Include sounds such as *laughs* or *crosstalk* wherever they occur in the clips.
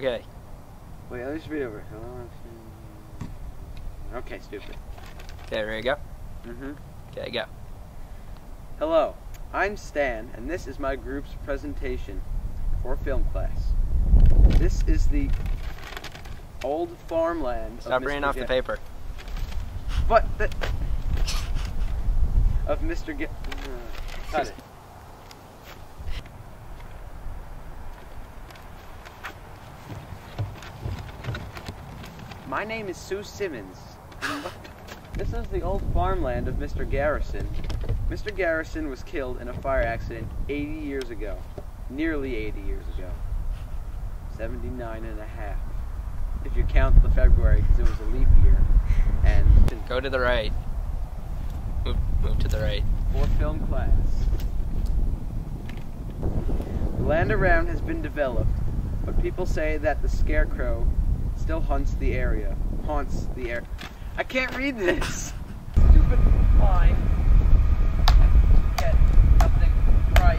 Okay. Wait, me just read over. Okay, stupid. Okay, ready to go? Mm-hmm. Okay, go. Hello, I'm Stan, and this is my group's presentation for film class. This is the old farmland Stop reading off the paper. But the of Mr. Ga- *laughs* uh, My name is Sue Simmons. This is the old farmland of Mr. Garrison. Mr. Garrison was killed in a fire accident 80 years ago. Nearly 80 years ago. 79 and a half. If you count the February, because it was a leap year. And Go to the right. Move, move to the right. for film class. The land around has been developed, but people say that the scarecrow still hunts the area. Haunts the air. I can't read this. *laughs* Stupid line. Get nothing right.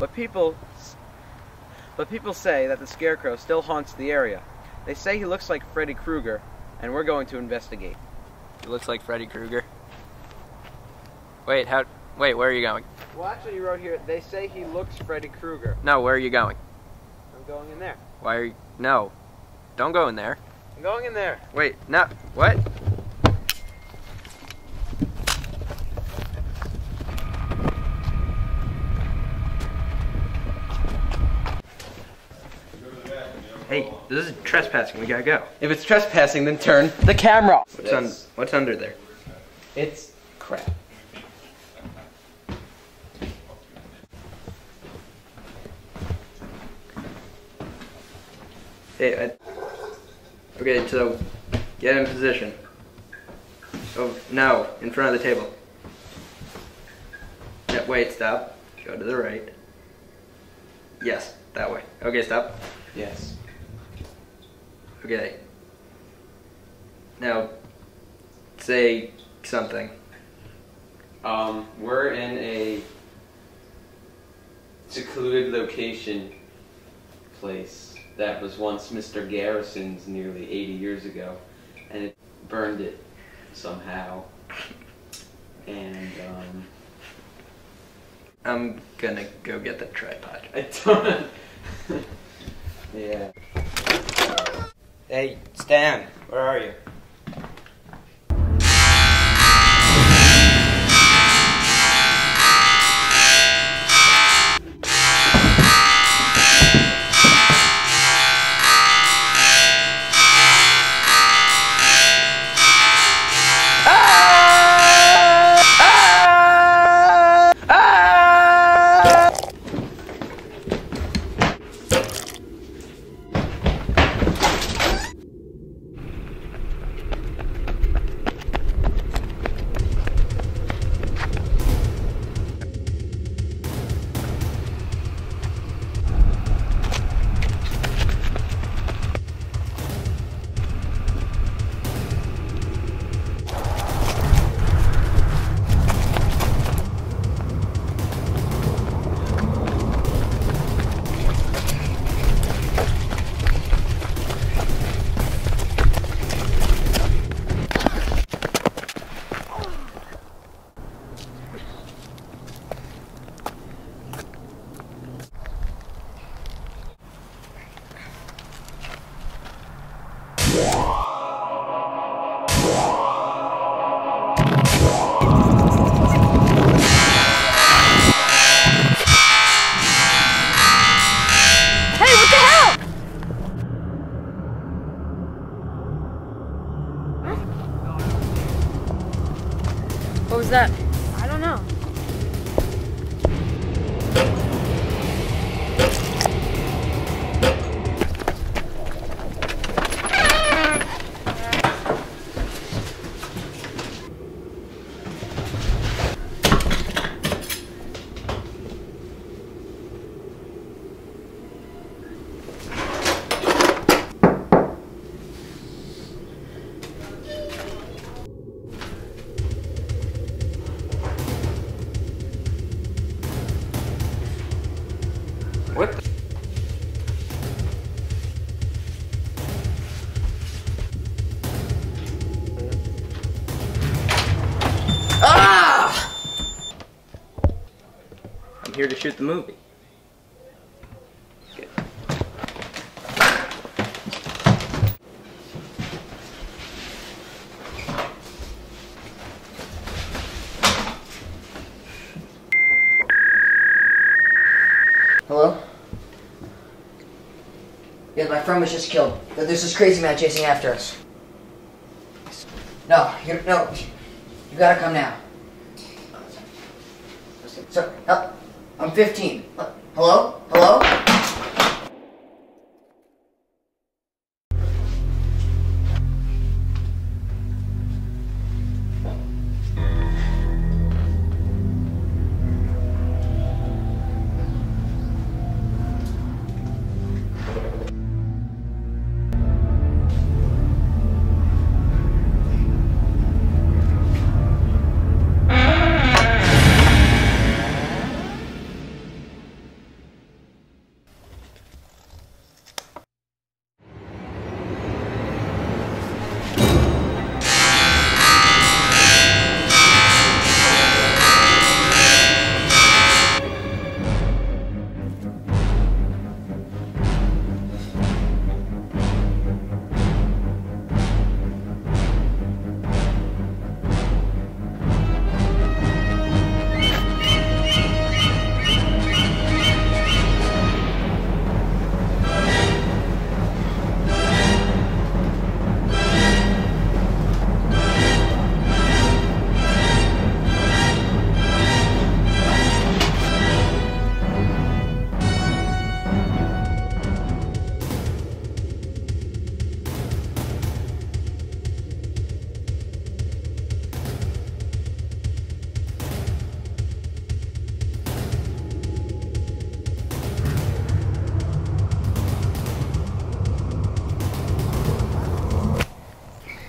but people, but people say that the scarecrow still haunts the area. They say he looks like Freddy Krueger, and we're going to investigate. He looks like Freddy Krueger. Wait, how? Wait, where are you going? Well, actually, you wrote here, they say he looks Freddy Krueger. No, where are you going? I'm going in there. Why are you? No, don't go in there. I'm going in there. Wait, no. What? Hey, this is trespassing. We gotta go. If it's trespassing, then turn the camera off. What's on? What's under there? It's crap. Hey, I, okay, so get in position. Oh, no, in front of the table. Yeah, wait, stop. Go to the right. Yes, that way. Okay, stop. Yes. Okay. Now, say something. Um, we're in a secluded location place that was once Mr. Garrison's nearly 80 years ago, and it burned it somehow. And um, I'm gonna go get the tripod. *laughs* I don't. *laughs* yeah. Hey, Stan, where are you? was that? What? The? Ah! I'm here to shoot the movie. Hello? Yeah, my friend was just killed. There's this crazy man chasing after us. No, you no, you gotta come now. So, uh, I'm 15. Hello? hello?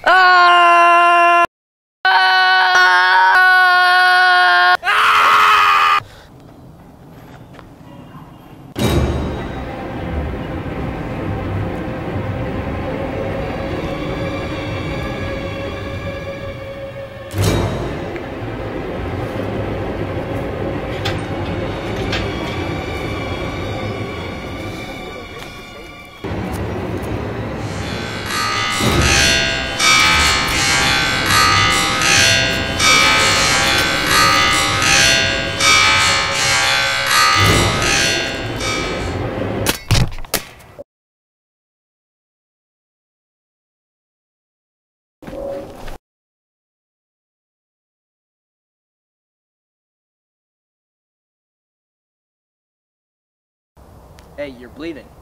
Hello? Hey, you're bleeding.